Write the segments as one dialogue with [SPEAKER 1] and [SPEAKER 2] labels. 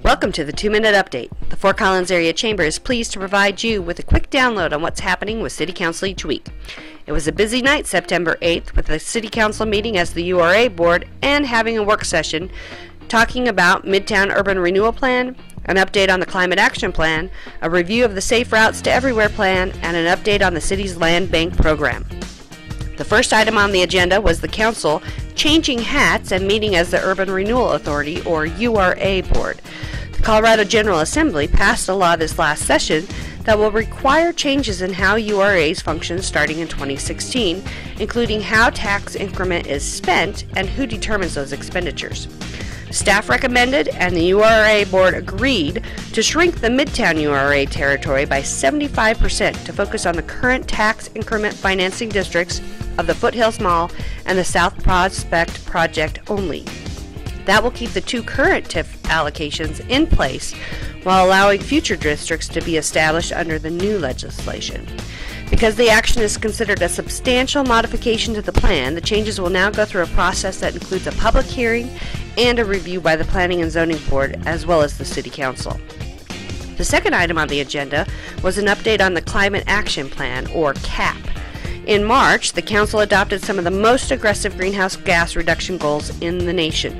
[SPEAKER 1] Welcome to the Two Minute Update. The Fort Collins Area Chamber is pleased to provide you with a quick download on what's happening with City Council each week. It was a busy night September 8th with the City Council meeting as the URA board and having a work session talking about Midtown Urban Renewal Plan, an update on the Climate Action Plan, a review of the Safe Routes to Everywhere Plan, and an update on the city's land bank program. The first item on the agenda was the council changing hats and meeting as the Urban Renewal Authority, or URA, board. The Colorado General Assembly passed a law this last session that will require changes in how URAs function starting in 2016, including how tax increment is spent and who determines those expenditures. Staff recommended and the URA board agreed to shrink the Midtown URA territory by 75% to focus on the current tax increment financing districts of the Foothills Mall and the South Prospect project only. That will keep the two current TIF allocations in place while allowing future districts to be established under the new legislation. Because the action is considered a substantial modification to the plan, the changes will now go through a process that includes a public hearing and a review by the Planning and Zoning Board as well as the City Council. The second item on the agenda was an update on the Climate Action Plan, or CAP. In March, the Council adopted some of the most aggressive greenhouse gas reduction goals in the nation.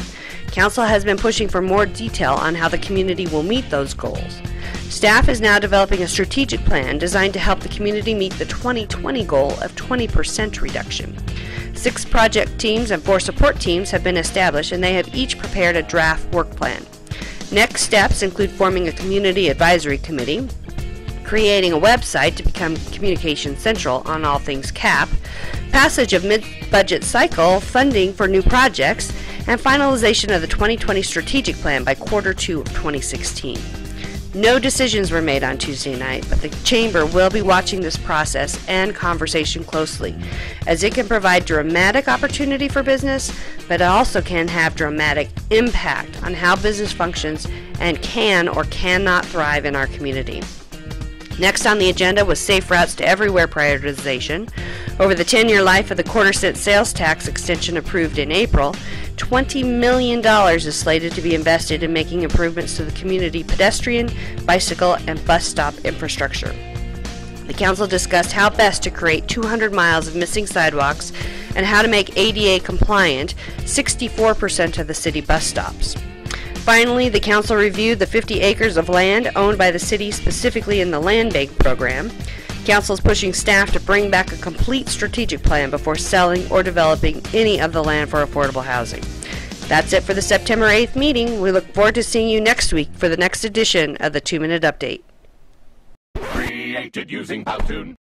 [SPEAKER 1] Council has been pushing for more detail on how the community will meet those goals. Staff is now developing a strategic plan designed to help the community meet the 2020 goal of 20% reduction. Six project teams and four support teams have been established and they have each prepared a draft work plan. Next steps include forming a community advisory committee, creating a website to become Communication Central on all things CAP, passage of mid budget cycle funding for new projects, and finalization of the 2020 strategic plan by quarter two of 2016. No decisions were made on Tuesday night, but the Chamber will be watching this process and conversation closely, as it can provide dramatic opportunity for business, but it also can have dramatic impact on how business functions and can or cannot thrive in our community. Next on the agenda was Safe Routes to Everywhere prioritization. Over the 10 year life of the quarter cent sales tax extension approved in April, $20 million is slated to be invested in making improvements to the community pedestrian, bicycle, and bus stop infrastructure. The Council discussed how best to create 200 miles of missing sidewalks and how to make ADA compliant 64% of the city bus stops. Finally, the council reviewed the 50 acres of land owned by the city specifically in the land bank program. Council is pushing staff to bring back a complete strategic plan before selling or developing any of the land for affordable housing. That's it for the September 8th meeting. We look forward to seeing you next week for the next edition of the 2 Minute Update.
[SPEAKER 2] Created using Powtoon.